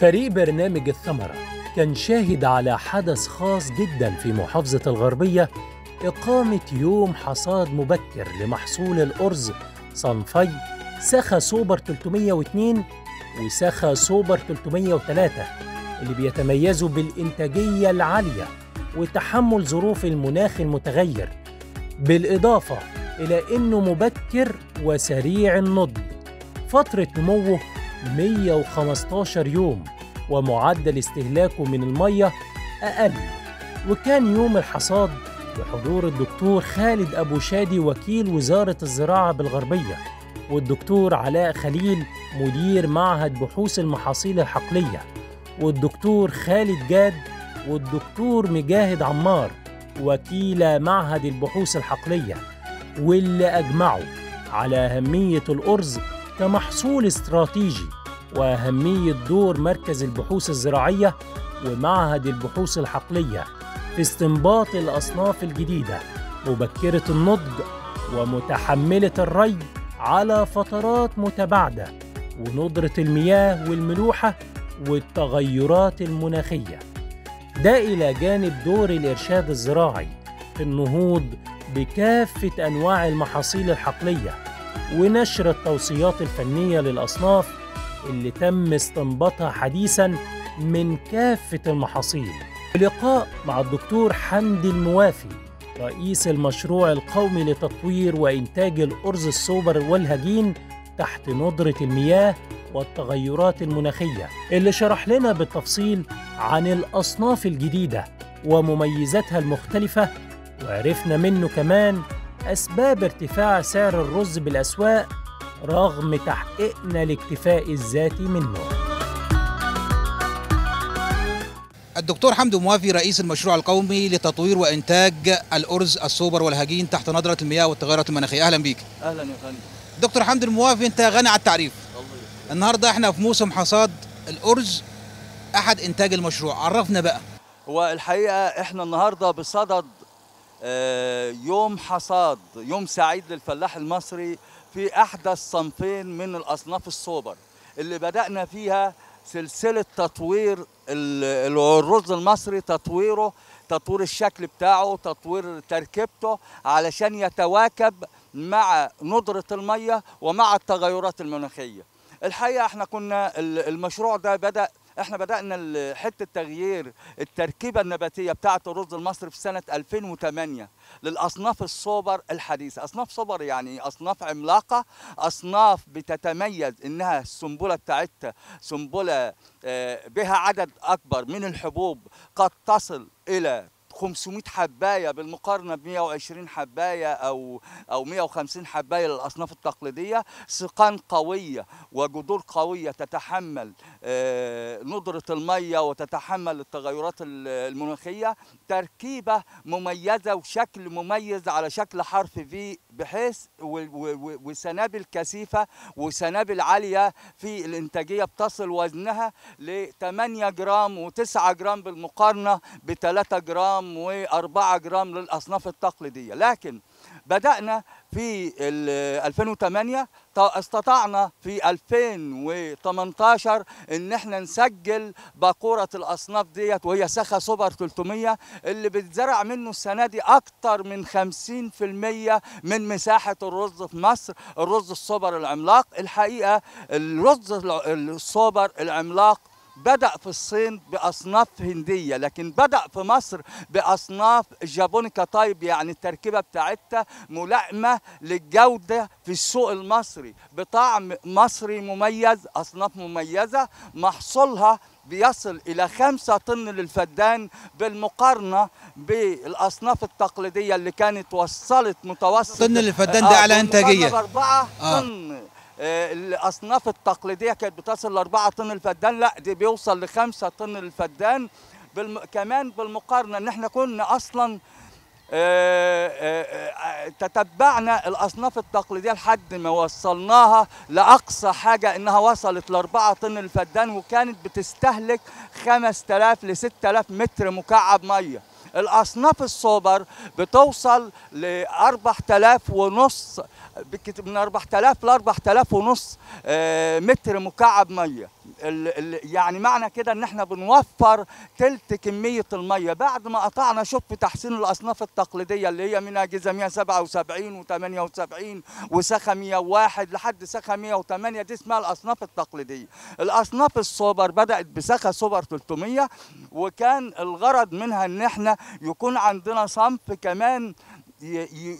فريق برنامج الثمرة كان شاهد على حدث خاص جدا في محافظة الغربية إقامة يوم حصاد مبكر لمحصول الأرز صنفي سخا سوبر 302 وسخا سوبر 303 اللي بيتميزوا بالإنتاجية العالية وتحمل ظروف المناخ المتغير بالإضافة إلى إنه مبكر وسريع النضج. فترة نموه 115 يوم ومعدل استهلاكه من المية أقل. وكان يوم الحصاد بحضور الدكتور خالد أبو شادي وكيل وزارة الزراعة بالغربية والدكتور علاء خليل مدير معهد بحوث المحاصيل الحقلية والدكتور خالد جاد والدكتور مجاهد عمار وكيل معهد البحوث الحقلية واللي أجمعوا على أهمية الأرز كمحصول استراتيجي وأهمية دور مركز البحوث الزراعية ومعهد البحوث الحقلية في استنباط الأصناف الجديدة مبكرة النضج ومتحملة الري على فترات متباعدة وندرة المياه والملوحة والتغيرات المناخية. ده إلى جانب دور الإرشاد الزراعي في النهوض بكافة أنواع المحاصيل الحقلية. ونشر التوصيات الفنية للأصناف اللي تم استنباطها حديثا من كافة المحاصيل. لقاء مع الدكتور حمدي الموافي رئيس المشروع القومي لتطوير وإنتاج الأرز السوبر والهجين تحت ندرة المياه والتغيرات المناخية. اللي شرح لنا بالتفصيل عن الأصناف الجديدة ومميزاتها المختلفة وعرفنا منه كمان أسباب ارتفاع سعر الرز بالأسواق رغم تحقيقنا الاكتفاء الذاتي منه. الدكتور حمدي موافي رئيس المشروع القومي لتطوير وإنتاج الأرز السوبر والهجين تحت نظرة المياه والتغيرات المناخية. أهلا بيك. أهلا يا فندم دكتور حمدي الموافي أنت غني على التعريف. النهاردة إحنا في موسم حصاد الأرز أحد إنتاج المشروع. عرفنا بقى. هو الحقيقة إحنا النهارده بصدد يوم حصاد يوم سعيد للفلاح المصري في احدث صنفين من الأصناف السوبر اللي بدأنا فيها سلسلة تطوير ال- ال- الرز المصري تطويره تطوير الشكل بتاعه تطوير تركيبته علشان يتواكب مع ندرة المية ومع التغيرات المناخية. الحقيقة إحنا كنا ال- المشروع ده بدأ إحنا بدأنا ال- حتة تغيير التركيبة النباتية بتاعة الرز المصري في سنة 2008 للأصناف السوبر الحديثة. أصناف سوبر يعني أصناف عملاقة أصناف بتتميز إنها السنبلة بتاعتها سنبلة آه، بها عدد أكبر من الحبوب قد تصل إلى 500 حباية بالمقارنة ب 120 حباية أو أو 150 حباية للأصناف التقليدية. سقان قوية وجذور قوية تتحمل آه، ندرة المية وتتحمل التغيرات ال- المناخية. تركيبة مميزة وشكل مميز على شكل حرف في بحيث وسنابل كثيفه وسنابل عاليه في الإنتاجية بتصل وزنها ل 8 جرام و9 جرام بالمقارنة ب 3 جرام و4 جرام للأصناف التقليدية. لكن بدأنا في ال 2008 ط- استطعنا في 2018 إن إحنا نسجل باكورة الأصناف ديت وهي سخا سوبر 300 اللي بتزرع منه السنة دي أكتر من 50% من مساحة الرز في مصر الرز السوبر العملاق. الحقيقة الرز السوبر العملاق بدأ في الصين بأصناف هندية لكن بدأ في مصر بأصناف japonica type يعني التركيبة بتاعتها ملائمة للجودة في السوق المصري بطعم مصري مميز أصناف مميزة محصولها بيصل إلى خمسة طن للفدان بالمقارنة بالأصناف التقليدية اللي كانت وصلت متوسط طن للفدان ده أعلى بالمقارنة إنتاجية. بأربعة آه. طن آه، الأصناف التقليدية كانت بتصل ل 4 طن الفدان لا دي بيوصل ل 5 طن الفدان. بالم... كمان بالمقارنة إن إحنا كنا أصلا آه، آه، آه، تتبعنا الأصناف التقليدية لحد ما وصلناها لأقصى حاجة إنها وصلت ل 4 طن الفدان وكانت بتستهلك 5000 ل 6000 متر مكعب مية. الأصناف السوبر بتوصل ل 4000 ونص من 4000 ل 4000 ونص آه، متر مكعب مية. يعني معنى كده إن إحنا بنوفر تلت كمية المية. بعد ما قطعنا شوط في تحسين الأصناف التقليدية اللي هي من أجهزة 177 و78 وسخه 101 لحد سخه 108 دي اسمها الأصناف التقليدية. الأصناف السوبر بدأت بسخه سوبر 300 وكان الغرض منها إن إحنا يكون عندنا صنف كمان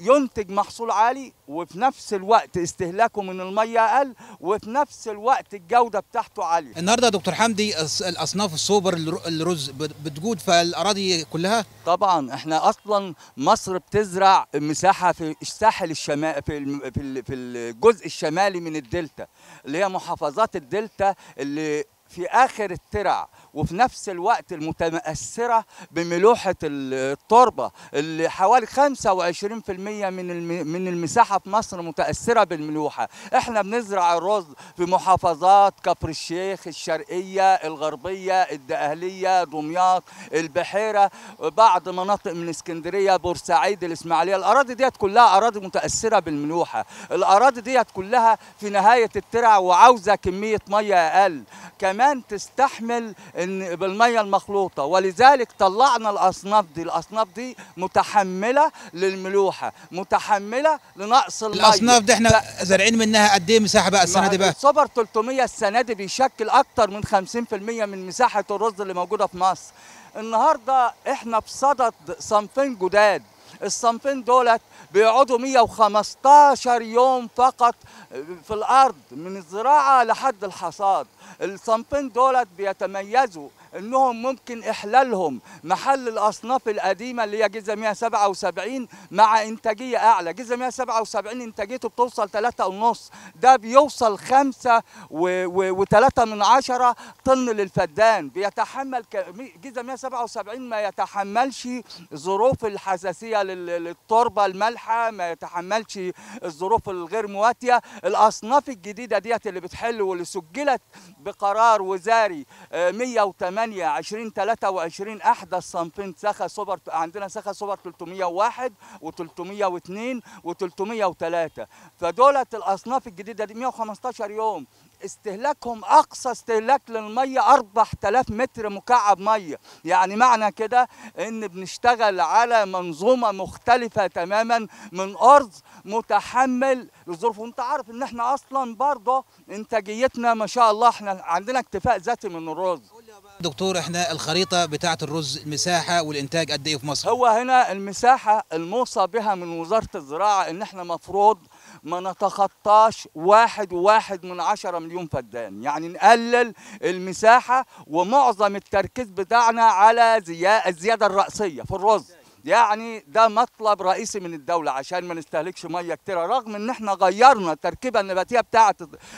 ينتج محصول عالي وفي نفس الوقت استهلاكه من المية أقل وفي نفس الوقت الجودة بتاعته عالية. النهارده يا دكتور حمدي الأصناف السوبر الر- الرز بت- بتجود في الاراضي كلها؟ طبعا إحنا أصلا مصر بتزرع مساحة في الساحل الشمالي في في الجزء الشمالي من الدلتا اللي هي محافظات الدلتا اللي في آخر الترع وفي نفس الوقت المتأثرة بملوحة ال- التربة اللي حوالي 25% من من المساحة في مصر متأثرة بالملوحة. إحنا بنزرع الرز في محافظات كفر الشيخ الشرقية الغربية الدقهلية دمياط البحيرة بعض مناطق من اسكندرية بورسعيد الإسماعيلية. الأراضي ديت كلها أراضي متأثرة بالملوحة. الأراضي ديت كلها في نهاية الترع وعاوزة كمية مية أقل. كمان تستحمل إن بالمية المخلوطة. ولذلك طلعنا الأصناف دي. الأصناف دي متحملة للملوحة متحملة لنقص المية. الأصناف دي إحنا زارعين منها قد إيه مساحة بقى السنة دي بقى؟ السوبر 300 السنة دي بيشكل أكتر من 50% من مساحة الرز اللي موجودة في مصر. النهارده إحنا بصدد صنفين جداد. الصنفين دولت بيقعدوا 115 يوم فقط في الأرض من الزراعة لحد الحصاد. الصنفين دولت بيتميزوا إنهم ممكن إحلالهم. محل الأصناف القديمة اللي هي جزء 177 مع إنتاجية أعلى. جزء 177 إنتاجيته بتوصل 3 ونص. ده بيوصل 5 و3 من عشرة طن للفدان. بيتحمل جزء 177 ما يتحملش ظروف الحساسية لل- للتربة المالحة ما يتحملش الظروف الغير مواتية. الأصناف الجديدة ديت اللي بتحل واللي سجلت بقرار وزاري آه، 108 2023 احدث صنفين سخا سوبر عندنا سخا سوبر 301 و302 و303 فدولت الأصناف الجديدة دي 115 يوم استهلاكهم أقصى استهلاك للمية 4000 متر مكعب مية. يعني معنى كده إن بنشتغل على منظومة مختلفة تماما من ارز متحمل للظروف وأنت عارف إن إحنا أصلا برضه إنتاجيتنا ما شاء الله إحنا عندنا اكتفاء ذاتي من الرز. دكتور إحنا الخريطة بتاعة الرز المساحة والإنتاج قد إيه في مصر؟ هو هنا المساحة الموصى بها من وزارة الزراعة إن إحنا مفروض ما نتخطاش واحد وواحد من عشرة مليون فدان. يعني نقلل المساحة ومعظم التركيز بتاعنا على زيا- الزيادة الرأسية في الرز. يعني ده مطلب رئيسي من الدولة عشان ما نستهلكش مية كتير رغم إن إحنا غيرنا التركيبة النباتية بتاعة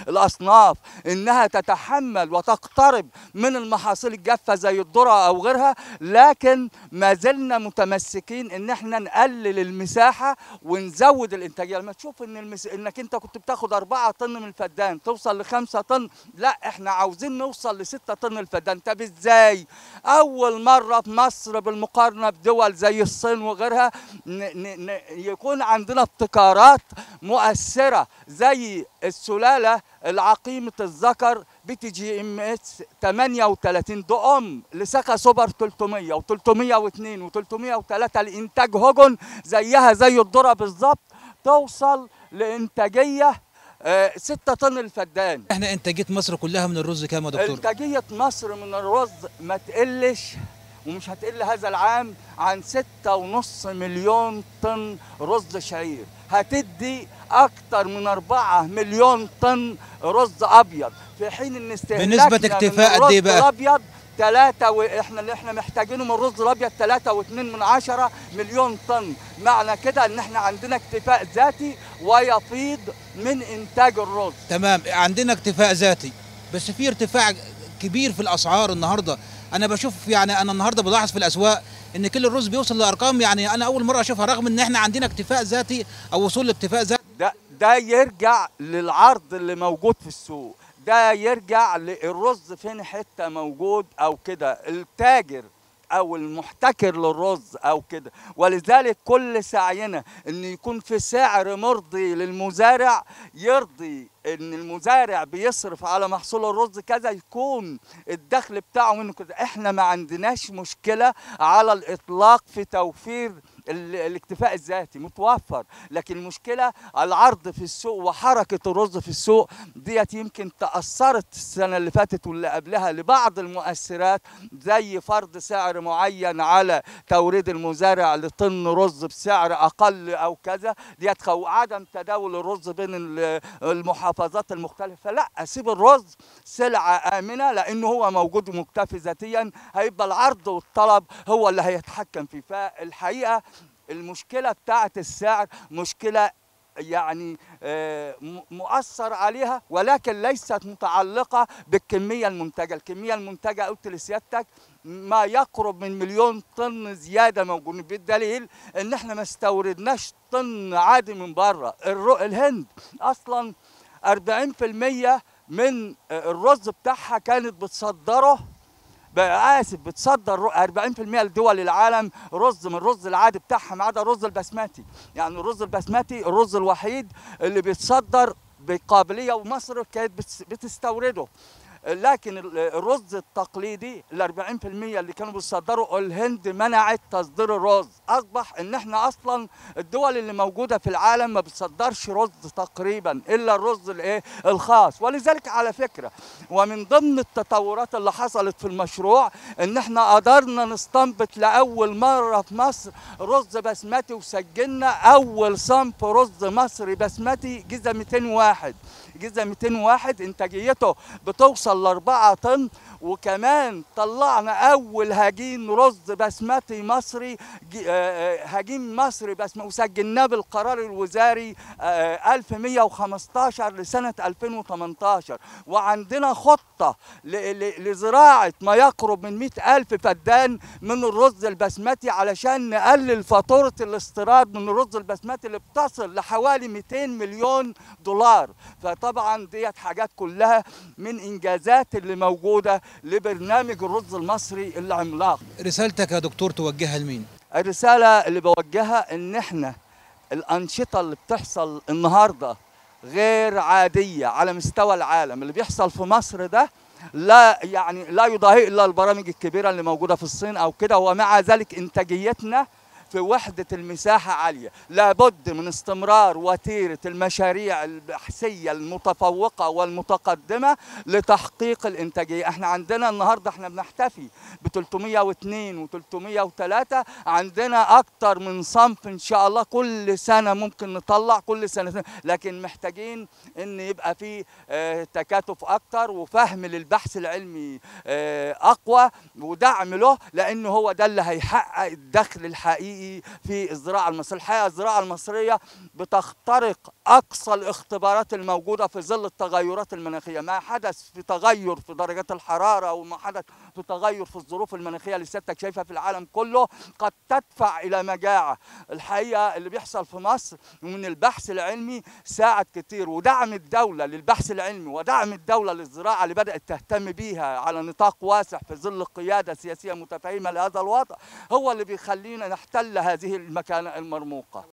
الأصناف إنها تتحمل وتقترب من المحاصيل الجافة زي الذرة أو غيرها لكن ما زلنا متمسكين إن إحنا نقلل المساحة ونزود الإنتاجية. لما تشوف إن المس... إنك أنت كنت بتاخد 4 طن من الفدان توصل ل 5 طن لا إحنا عاوزين نوصل ل 6 طن الفدان. طب إزاي؟ أول مرة في مصر بالمقارنة بدول زي الصين وغيرها. يكون عندنا ابتكارات مؤثرة زي السلالة العقيمة الذكر بي تي جي ام اس 38 ده أم لسكا سوبر 300 و302 و303 لإنتاج هوجن زيها زي الذرة بالظبط توصل لإنتاجية 6 طن الفدان إحنا إنتاجية مصر كلها من الرز كام يا دكتور إنتاجية مصر من الرز ما تقلش ومش هتقل هذا العام عن ستة ونص مليون طن رز شعير. هتدي أكتر من أربعة مليون طن رز أبيض. في حين إن استهلاكنا بنسبة اكتفاء قد إيه بقى؟ الأبيض ثلاثة وإحنا اللي إحنا محتاجينه من الرز الأبيض ثلاثة واثنين من عشرة مليون طن. معنى كده إن إحنا عندنا اكتفاء ذاتي ويفيض من إنتاج الرز. تمام عندنا اكتفاء ذاتي. بس في ارتفاع كبير في الأسعار النهارده. أنا بشوف يعني أنا النهارده بلاحظ في الأسواق إن كل الرز بيوصل لأرقام يعني أنا أول مرة أشوفها رغم إن إحنا عندنا اكتفاء ذاتي أو وصول لاكتفاء ذاتي. ده ده يرجع للعرض اللي موجود في السوق. ده يرجع للرز فين حتة موجود أو كده. التاجر أو المحتكر للرز أو كده. ولذلك كل سعينا إن يكون في سعر مرضي للمزارع يرضي إن المزارع بيصرف على محصول الرز كذا يكون الدخل بتاعه منه كده. إحنا ما عندناش مشكلة على الإطلاق في توفير الاكتفاء الذاتي متوفر لكن المشكلة العرض في السوق وحركة الرز في السوق ديت يمكن تأثرت السنة اللي فاتت واللي قبلها لبعض المؤثرات زي فرض سعر معين على توريد المزارع لطن رز بسعر أقل أو كذا. ديت عدم تداول الرز بين ال- المحافظات المختلفة. لا أسيب الرز سلعة آمنة لأنه هو موجود ومكتفي ذاتيا. هيبقى العرض والطلب هو اللي هيتحكم فيه فالحقيقة المشكلة بتاعه السعر مشكلة يعني آه، مؤثر عليها ولكن ليست متعلقة بالكمية المنتجة. الكمية المنتجة قلت لسيادتك ما يقرب من مليون طن زيادة موجودين. بالدليل إن إحنا ما استوردناش طن عادي من بره الهند أصلا 40% من آه، الرز بتاعها كانت بتصدره اسف بتصدر 40% لدول العالم رز من الرز العادي بتاعها ما عدا الرز البسمتي يعني الرز البسمتي الرز الوحيد اللي بيتصدر بقابلية ومصر كانت بتس- بتستورده. لكن ال- الرز التقليدي ال 40% اللي كانوا بيصدروا الهند منعت تصدير الرز. أصبح إن إحنا أصلا الدول اللي موجودة في العالم ما بتصدرش رز تقريبا إلا الرز الإيه؟ الخاص. ولذلك على فكرة ومن ضمن التطورات اللي حصلت في المشروع إن إحنا قدرنا نستنبط لأول مرة في مصر رز بسمتي وسجلنا أول صنف رز مصري بسمتي جزء 201 جزء 201 إنتاجيته بتوصل ل 4 طن وكمان طلعنا أول هجين رز بسمتي مصري آه، آه، هجين مصري بسمتي وسجلناه بالقرار الوزاري آه، 1115 لسنة 2018 وعندنا خطة لزراعة ما يقرب من 100 ألف فدان من الرز البسمتي علشان نقلل فاتورة الاستيراد من الرز البسمتي اللي بتصل لحوالي 200 مليون دولار. فطبعا ديت حاجات كلها من انجازات اللي موجودة لبرنامج الرز المصري العملاق. رسالتك يا دكتور توجهها لمين؟ الرسالة اللي بوجهها إن إحنا الأنشطة اللي بتحصل النهاردة غير عادية على مستوى العالم اللي بيحصل في مصر ده لا يعني لا يضاهي إلا البرامج الكبيرة اللي موجودة في الصين أو كده ومع ذلك إنتاجيتنا في وحدة المساحة عالية. لابد من استمرار وتيرة المشاريع البحثية المتفوقة والمتقدمة لتحقيق الإنتاجية. إحنا عندنا النهاردة إحنا بنحتفي ب 302 و 303 عندنا أكتر من صنف إن شاء الله كل سنة ممكن نطلع كل سنة. لكن محتاجين إن يبقى في آه، تكاتف أكتر وفهم للبحث العلمي آه، أقوى ودعم له لأنه هو ده اللي هيحقق الدخل الحقيقي في الزراعة المصرية. الحقيقة الزراعة المصرية بتخترق أقصى الاختبارات الموجودة في ظل التغيرات المناخية. ما حدث في تغير في درجات الحرارة وما حدث في تغير في الظروف المناخية اللي سيادتك شايفها في العالم كله قد تدفع إلى مجاعة. الحقيقة اللي بيحصل في مصر من البحث العلمي ساعد كتير ودعم الدولة للبحث العلمي ودعم الدولة للزراعة اللي بدأت تهتم بيها على نطاق واسع في ظل قيادة سياسية متفاهمة لهذا الوضع هو اللي بيخلينا نحتل هذه المكانة المرموقة.